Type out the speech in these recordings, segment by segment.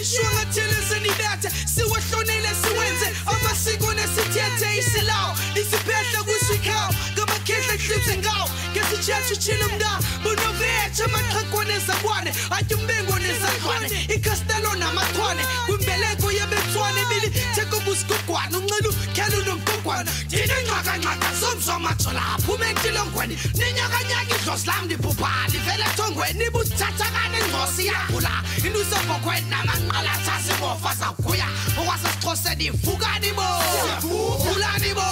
sithi shwangathele senibethe siwahlonele siwenze. Amasiko nesithethe isilawo isiphehle kwiswikhawo ngamakhehla hlipse ngawo ngesitshetho tshile mnta. Bunovetshe amaqhekwane ezakwane atye umbengo nezadlwane ikastelo namathwane kwimbeleko zomzomajola aphume entilongweni ninyakanyaka idlozi lam ndibhubhala ivele ethongweni ingcosi yagula intusebhokhweni namanqalatha zibofa zaguya okwasesixhoseni ivukani bo! Vulani bo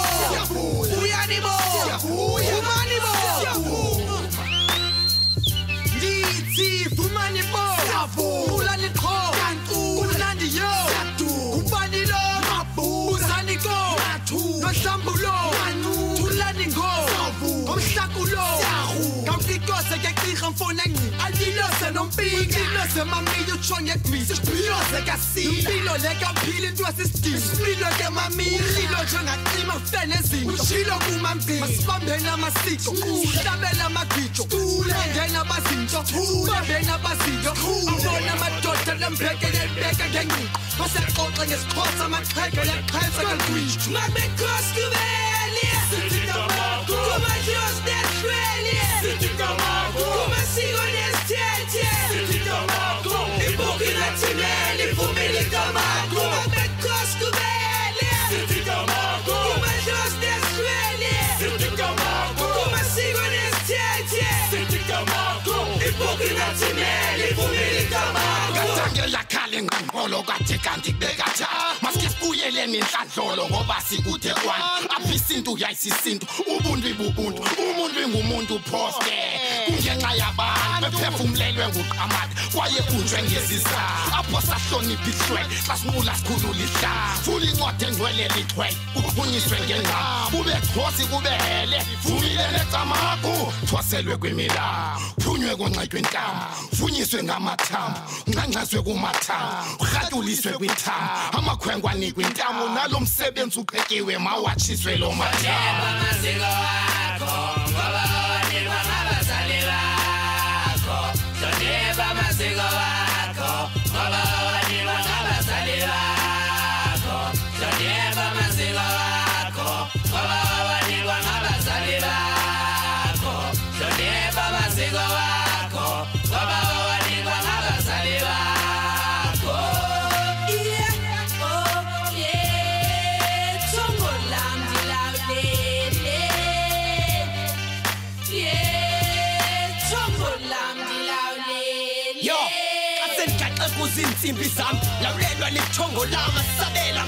kawuqikose ke qirha mfona ngci alilose nompiki ilose mamiyo utsho ngegwisi ilose kasile impilo le kaphila into wasesidini isipilo ke mamiyo irhilo njengacima fene zinto utshilo kumamgcini masibambeni amasiko. Sihlabela amagwijo silandeni abazinto ubambeni abazinto abona amadoda lembhekele libeka ngengqiqo masexoxe ngesixhosa amaqhege yaqhesa kagwisho mabekhosi kubeli kumadlozi nesithethe ibuku inathimeli ivumile igamako kadange yakhale ngqongqolo kade kanti kubekatha masike sibuyeleni inhlandlolo ngoba sikude kwani apha isintu yayisisintu ubuntu ibubuntu umuntu ingumuntu phoste kungenxa yabantu bephefumlelwe nguqamati kwaye kunjwe ngezisa apho sahlonipha ihlwele xa sinqula sikhulula ihla fula incwadi engcwele lixhwele kuphunyiswe ngengqam kube khosi kube hele vumile necamaku thwaselwe kwimila phunywe kunxitywa intambo funyiswe ngamathambo ngxangxazwe kumathambo rhatuliswe kwithambo amakhwenkwe anikwa intambo nalo msebenzi uqhekiwe mawatshiswe lo mathambo uzinsimbi zami. Lawulelwa lithongo lama sabela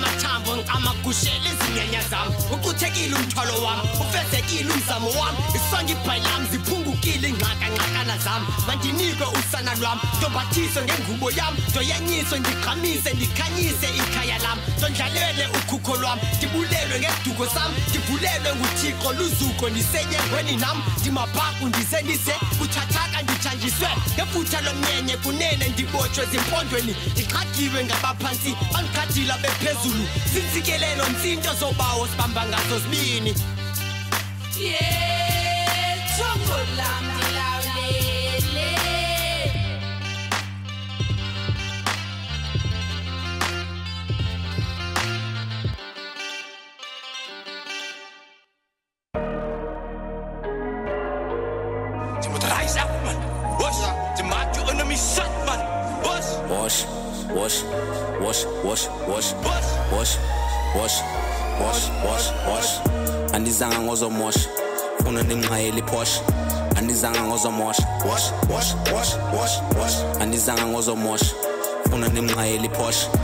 amathambo ngicamagushela izingenya zam ucuthekile umthwalo wam ufezekile umzamo wam isonga ibhayi lam ziphungukile ingxakangxakana zam mandinikwe usana lwam ndombathiswe ngengubo yam ndoyenyiswe ndigqamise ndikhanyise ikhaya lam ndondlalele ukhukho lwam ndibulelwe ngeduko sam ndivulelwe nguthixo luzuko ndisenyengweni nam. Ndimabhaku ndisendise buthathaka ndithanjiswe. Ngefutha lomnyenye kunene ndibotshwe zimpondweni. Ndiqhagiwe ngabaphantsi bandiqhathila bephezulu zintsikelelo ntsinto zobawo sibamba ngazo zibini Yeah, Tongo lam dilawulele. Je moet rijzen, man. Bos, je maakt je enemy zat, man. Bos, wash, wash, wash, wash, wash, bos. wash, wash, wash, wash, wash. Andizanga ngozomosha, funa ndinqayeli posh. Andizanga ngozomosha, wash, wash, wash, wash, wash. Andizanga ngozomosha, funa ndinqayeli posh.